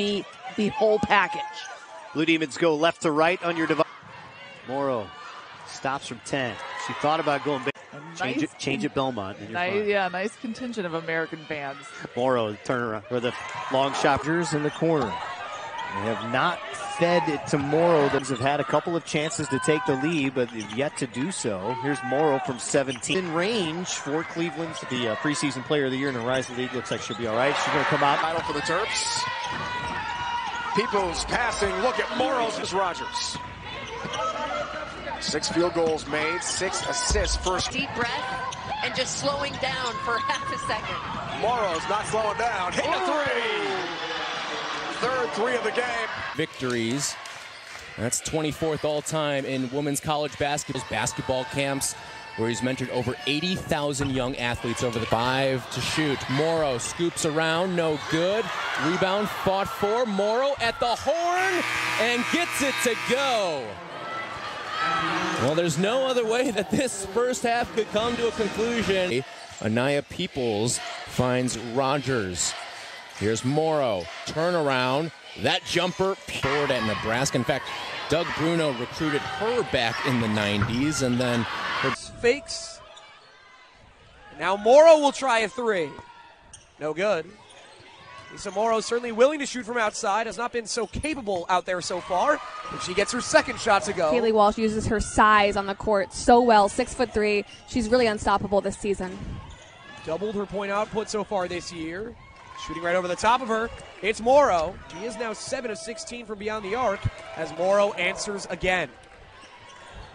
be the whole package. Blue Demons go left to right on your device. Morrow stops from 10. She thought about going big. Change nice it, change it Belmont. And you're Nice, yeah, nice contingent of American fans. Morrow turnaround for the long shot. In the corner. They have not fed it to Morrow. They have had a couple of chances to take the lead, but they've yet to do so. Here's Morrow from 17. In range for Cleveland. The uh, preseason player of the year in the Horizon League looks like she'll be all right. She's going to come out. Title for the Terps. Peoples passing. Look at Morrow's as Rogers. Six field goals made, six assists. First, Deep breath and just slowing down for half a second. Morrow's not slowing down. Hit a three. Third three of the game. victories. That's 24th all time in women's college basketball basketball camps where he's mentored over 80,000 young athletes over the five to shoot. Morrow scoops around, no good. Rebound fought for. Morrow at the horn and gets it to go. Well, there's no other way that this first half could come to a conclusion. Anaya Peoples finds Rogers. Here's Morrow. Turnaround. That jumper forward at Nebraska. In fact, Doug Bruno recruited her back in the 90s, and then fakes. Now Morrow will try a three. No good. Lisa Morrow certainly willing to shoot from outside, has not been so capable out there so far. But she gets her second shot to go. Kaylee Walsh uses her size on the court so well. Six foot three. She's really unstoppable this season. Doubled her point output so far this year. Shooting right over the top of her. It's Morrow. She is now 7 of 16 from beyond the arc as Morrow answers again.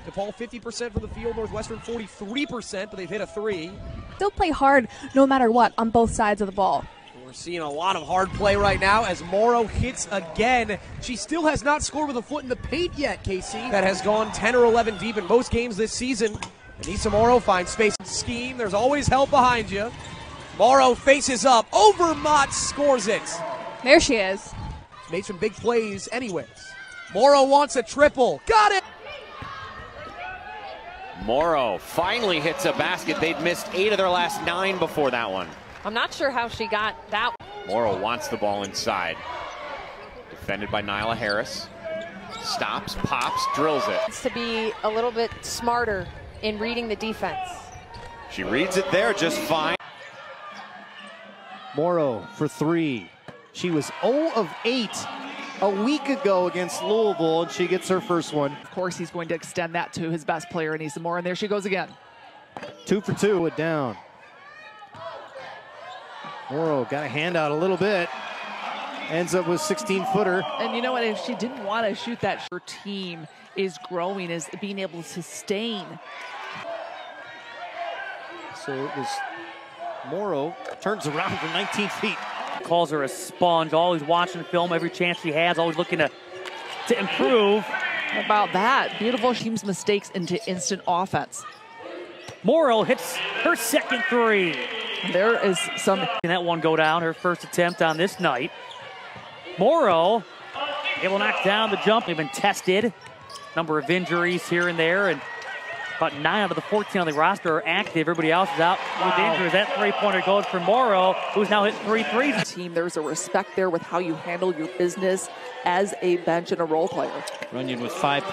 DePaul 50% from the field, Northwestern 43%, but they've hit a three. They'll play hard no matter what on both sides of the ball. We're seeing a lot of hard play right now as Morrow hits again. She still has not scored with a foot in the paint yet, Casey. That has gone 10 or 11 deep in most games this season. Aneesah Morrow finds space and scheme. There's always help behind you. Morrow faces up. Over Mott scores it. There she is. Made some big plays anyways. Morrow wants a triple. Got it. Morrow finally hits a basket. They'd missed eight of their last nine before that one. I'm not sure how she got that. Morrow wants the ball inside. Defended by Nyla Harris. Stops, pops, drills it. Needs to be a little bit smarter in reading the defense. She reads it there just fine. Morrow for three. She was 0 of 8 a week ago against Louisville, and she gets her first one. Of course, he's going to extend that to his best player, Aneesah Moore, and there she goes again. Two for two, it down. Morrow got a hand out a little bit. Ends up with 16 footer. And you know what? If she didn't want to shoot that, her team is growing, is being able to sustain. So it was Morrow turns around from 19 feet. Calls her a sponge, always watching film every chance she has, always looking to to improve. How about that? Beautiful team's mistakes into instant offense. Morrow hits her second three. There is some. And that one go down, her first attempt on this night. Morrow able to knock down the jump. They've been tested. Number of injuries here and there, and about nine out of the 14 on the roster are active. Everybody else is out with injuries. That three-pointer goes for Morrow, who's now hit three threes. Team, there's a respect there with how you handle your business as a bench and a role player. Runyon with five.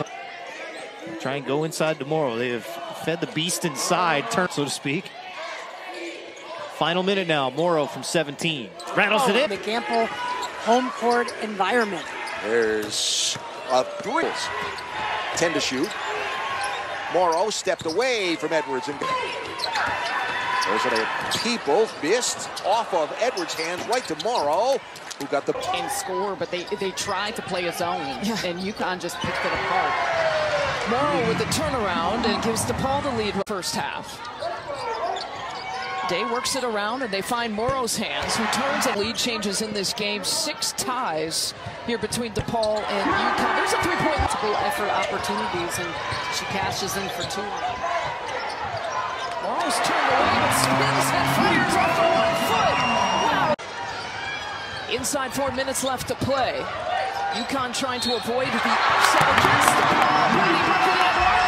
Try and go inside tomorrow. They have fed the beast inside, turn so to speak. Final minute now. Morrow from 17. Rattles it in. McGample home court environment. There's a three. 10 to shoot. Morrow stepped away from Edwards and there's a people missed off of Edwards' hands right to Morrow, who got the and score, but they they tried to play a zone, and UConn just picked it apart. Morrow with the turnaround and gives DePaul the lead first half. Day works it around, and they find Morrow's hands, who turns and lead changes in this game. Six ties here between DePaul and UConn. There's a three-point effort opportunities, and she cashes in for two. Morrow's turned away, but spins and fires off the one foot. Wow. Inside four minutes left to play. UConn trying to avoid the upset against the Brady Bucket and